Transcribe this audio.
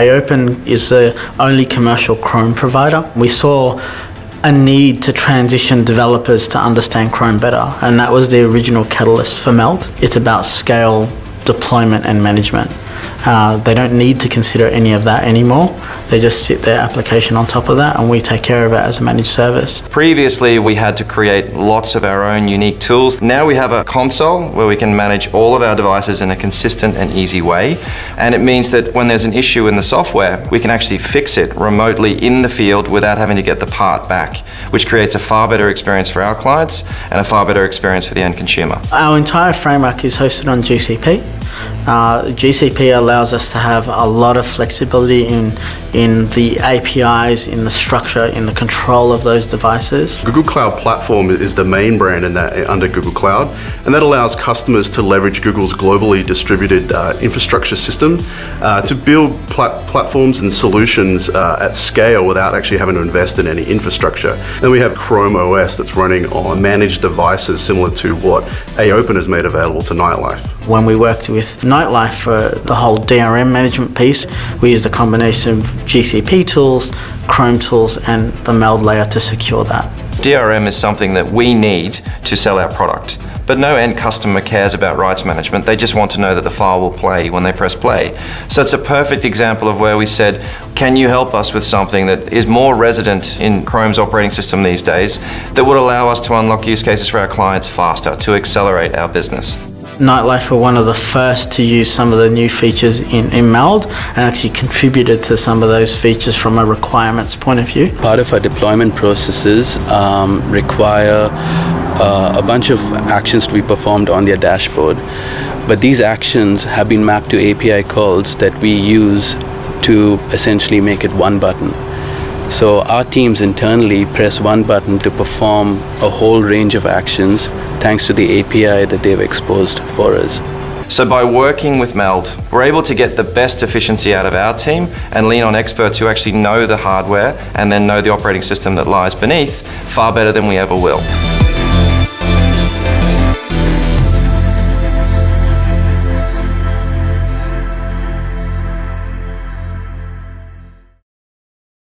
AOpen is the only commercial Chrome provider. We saw a need to transition developers to understand Chrome better, and that was the original catalyst for Meld. It's about scale, deployment, and management. Uh, they don't need to consider any of that anymore. They just sit their application on top of that, and we take care of it as a managed service. Previously, we had to create lots of our own unique tools. Now we have a console where we can manage all of our devices in a consistent and easy way. And it means that when there's an issue in the software, we can actually fix it remotely in the field without having to get the part back, which creates a far better experience for our clients and a far better experience for the end consumer. Our entire framework is hosted on GCP. Uh, GCP allows us to have a lot of flexibility in in the APIs, in the structure, in the control of those devices. Google Cloud Platform is the main brand in that under Google Cloud, and that allows customers to leverage Google's globally distributed uh, infrastructure system uh, to build plat platforms and solutions uh, at scale without actually having to invest in any infrastructure. Then we have Chrome OS that's running on managed devices similar to what AOpen has made available to Nightlife. When we worked with Nightlife for the whole DRM management piece, we used a combination of GCP tools, Chrome tools, and the Meld layer to secure that. DRM is something that we need to sell our product. But no end customer cares about rights management. They just want to know that the file will play when they press play. So it's a perfect example of where we said, can you help us with something that is more resident in Chrome's operating system these days that would allow us to unlock use cases for our clients faster, to accelerate our business? Nightlife were one of the first to use some of the new features in, in MELD and actually contributed to some of those features from a requirements point of view. Part of our deployment processes um, require uh, a bunch of actions to be performed on their dashboard. But these actions have been mapped to API calls that we use to essentially make it one button. So our teams internally press one button to perform a whole range of actions thanks to the API that they've exposed for us. So by working with Meld, we're able to get the best efficiency out of our team and lean on experts who actually know the hardware and then know the operating system that lies beneath far better than we ever will.